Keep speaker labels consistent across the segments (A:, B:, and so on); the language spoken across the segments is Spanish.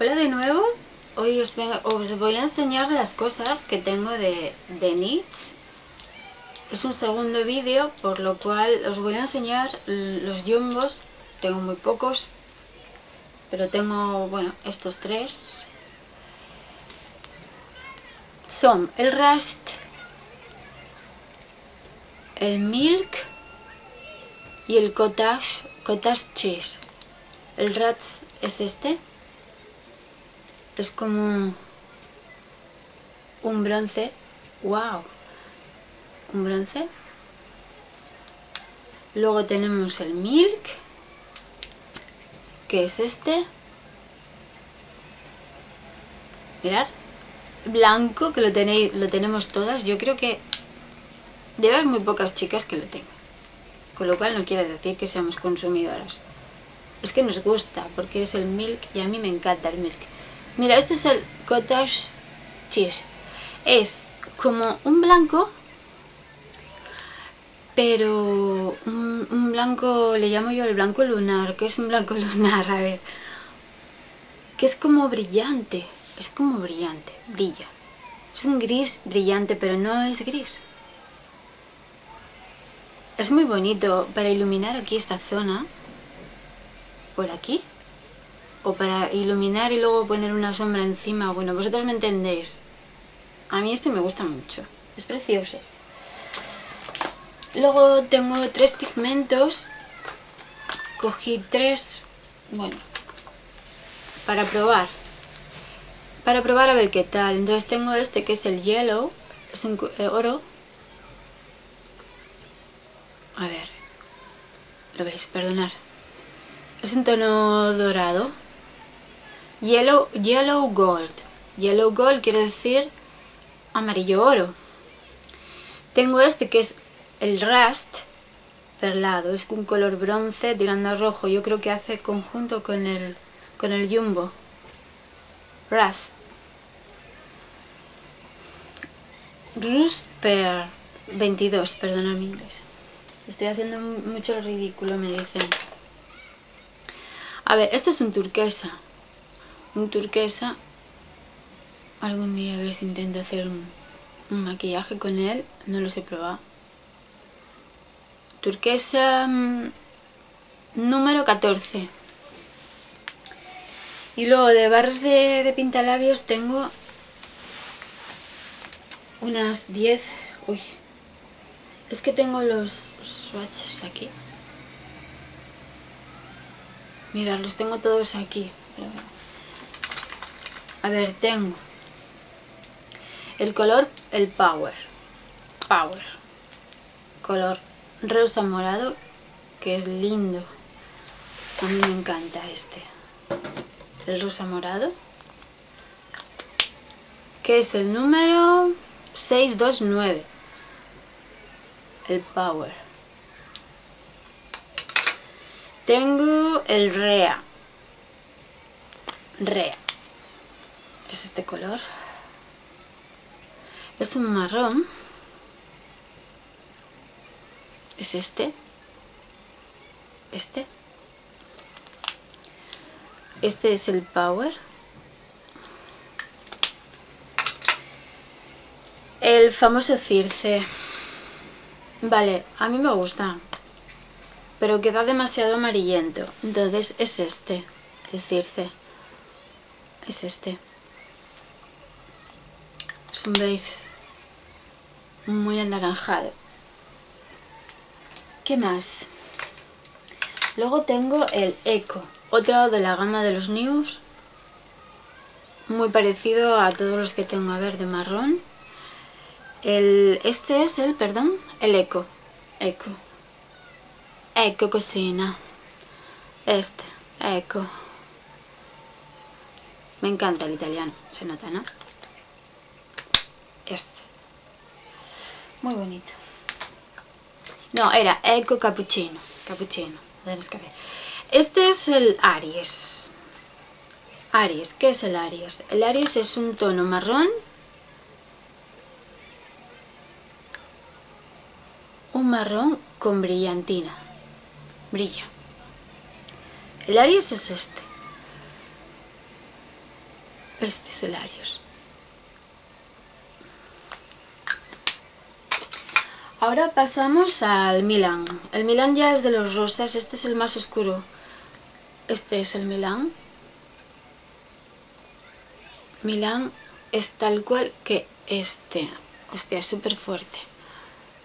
A: Hola de nuevo, hoy os, voy a enseñar las cosas que tengo de, de NITS. Es un segundo vídeo, por lo cual os voy a enseñar los jumbos. Tengo muy pocos, pero tengo, bueno, estos tres. Son el Rust, el Milk y el Cottage, cottage Cheese. El Rust es este es como un bronce. ¡Wow! Un bronce. Luego tenemos el milk, que es este. Mirad, blanco, que lo tenéis, lo tenemos todas. Yo creo que debe haber muy pocas chicas que lo tengan. Con lo cual no quiere decir que seamos consumidoras. Es que nos gusta, porque es el milk y a mí me encanta el milk. Mira, este es el cottage cheese. Es como un blanco, pero un, blanco, le llamo yo el blanco lunar, que es un blanco lunar, a ver. Que es como brillante, es como brillante, brilla. Es un gris brillante, pero no es gris. Es muy bonito para iluminar aquí esta zona, por aquí o para iluminar y luego poner una sombra encima. Bueno, vosotros me entendéis. A mí este me gusta mucho. Es precioso. Luego tengo tres pigmentos. Cogí tres, bueno, para probar. Para probar a ver qué tal. Entonces tengo este que es el yellow, es un eh, oro. A ver, lo veis, perdonar. Es un tono dorado. Yellow, yellow gold. Yellow gold quiere decir amarillo oro. Tengo este que es el rust perlado. Es un color bronce tirando a rojo. Yo creo que hace conjunto con el, con el jumbo. Rust. Rust Pear 22, perdona mi inglés. Estoy haciendo mucho ridículo, me dicen. A ver, este es un turquesa un turquesa algún día a ver si intento hacer un, maquillaje con él no lo sé probar turquesa mm, número 14 y luego de barras de, de pintalabios tengo unas 10 uy es que tengo los swatches aquí. Mira, los tengo todos aquí. A ver, tengo el color, el Power. Power. Color rosa morado, que es lindo. A mí me encanta este. El rosa morado. Que es el número 629. El Power. Tengo el Rea. Rea es este color es un marrón es este este este es el power el famoso circe. Vale, a mí me gusta pero queda demasiado amarillento. Entonces es este el circe. Es este es un beige muy anaranjado. ¿Qué más? Luego tengo el Eco, otro de la gama de los News. Muy parecido a todos los que tengo a ver de marrón. El, este es el, perdón, el Eco. Eco. Eco Cocina. Este, Eco. Me encanta el italiano, se nota, ¿no? Este. Muy bonito. No, era Eco Cappuccino. Cappuccino Este es el Aries. Aries, ¿qué es el Aries? El Aries es un tono marrón. Un marrón con brillantina. Brilla. El Aries es este. Este es el Arius. Ahora pasamos al Milan. El Milan ya es de los rosas, este es el más oscuro. Este es el Milan. Milan es tal cual que este. Hostia, es súper fuerte.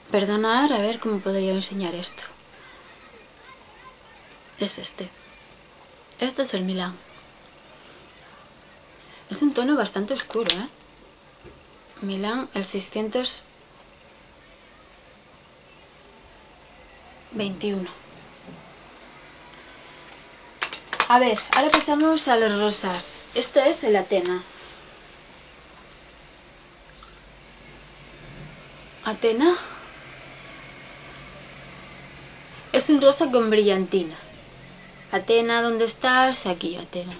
A: Perdonar, a ver cómo podría enseñar esto. Es este. Este es el Milan. Es un tono bastante oscuro, ¿eh? Milan, el 621. A ver, ahora pasamos a los rosas. Este es el Atena. Atena. Es un rosa con brillantina. Atena, ¿dónde estás? Aquí, Atena.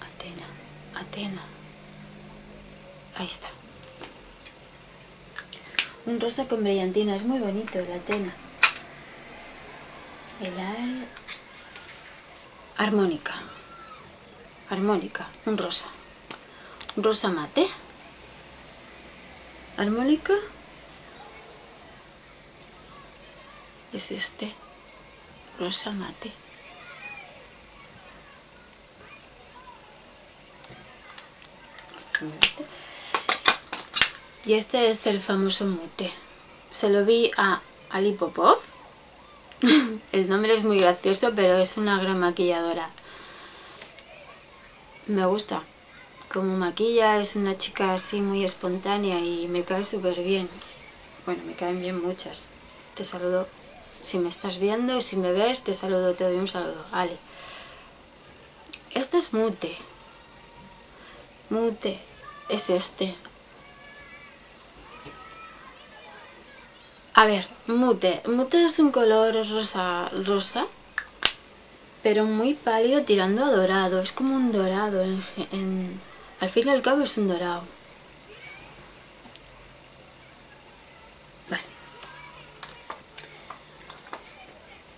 A: Atena, Atena. Ahí está. Un rosa con brillantina. Es muy bonito el Atena. El ar... Armónica. Armónica. Un rosa. Un rosa mate. Armónica. es este rosa mate y este es el famoso mute se lo vi a Ali Popov el nombre es muy gracioso pero es una gran maquilladora me gusta como maquilla es una chica así muy espontánea y me cae súper bien bueno me caen bien muchas te saludo si me estás viendo, si me ves, te saludo, te doy un saludo. Vale. Este es mute. Mute. Es este. A ver, mute. Mute es un color rosa, rosa, pero muy pálido tirando a dorado. Es como un dorado. al fin y al cabo es un dorado.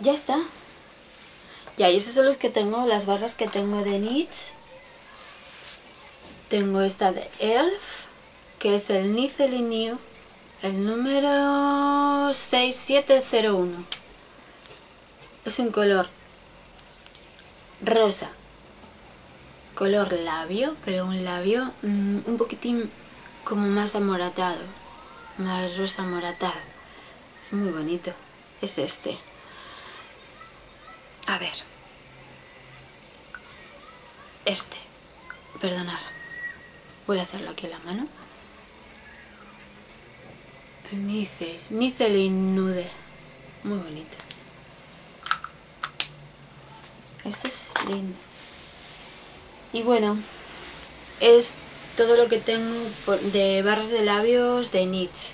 A: ya está. Ya, y esos son los que tengo, las barras que tengo de NYX. Tengo esta de ELF, que es el Nicely New, el número 6701. Es un color rosa, color labio, pero un labio mm, un poquitín como más amoratado, más rosa amoratado. Es muy bonito, es este. A ver. Este. Perdonad. Voy a hacerlo aquí a la mano. Nice. Nice nude. Muy bonito. Este es lindo. Y bueno, es todo lo que tengo de barras de labios de NYX.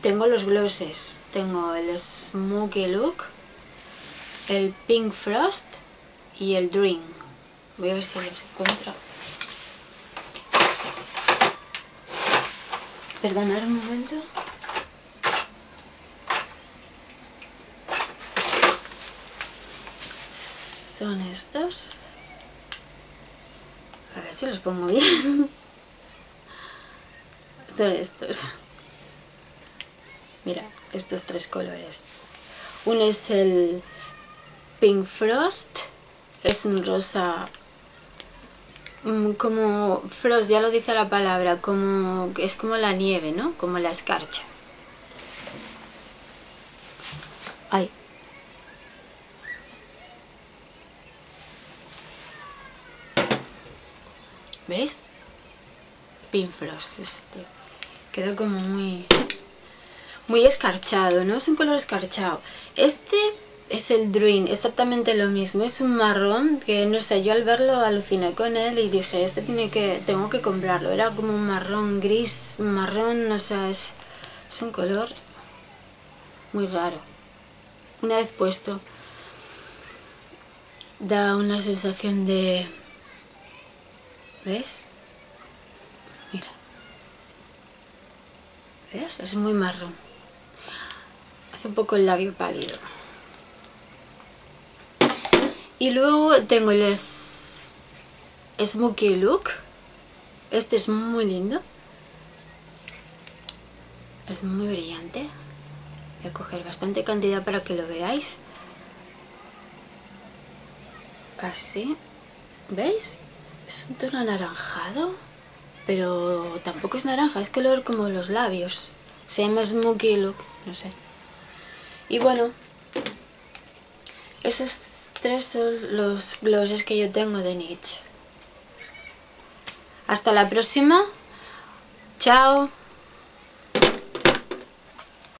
A: Tengo los glosses. Tengo el Smoky Look el Pink Frost y el Dream. Voy a ver si los encuentro. Perdonad un momento. Son estos. A ver si los pongo bien. Son estos. Mira, estos tres colores. Uno es el Pink Frost es un rosa mm, como frost, ya lo dice la palabra, como es como la nieve, ¿no? Como la escarcha. ¿Veis? Pink Frost, este. Queda como muy muy escarchado, ¿no? Es un color escarchado. Este es el Dream, exactamente lo mismo. Es un marrón que, no sé, yo al verlo aluciné con él y dije, este tiene que, tengo que comprarlo. Era como un marrón gris, marrón, no sé, es, es un color muy raro. Una vez puesto, da una sensación de... ¿Ves? Mira. ¿Ves? Es muy marrón. Hace un poco el labio pálido. Y luego tengo el Smoky Look, Este es muy lindo. Es muy brillante. Voy a coger bastante cantidad para que lo veáis. Así. ¿Veis? Es un tono anaranjado. Pero tampoco es naranja, es color como los labios. Se llama Smoky Look, no sé. Y bueno, esos tres son los glosses que yo tengo de NYX. Hasta la próxima. Chao.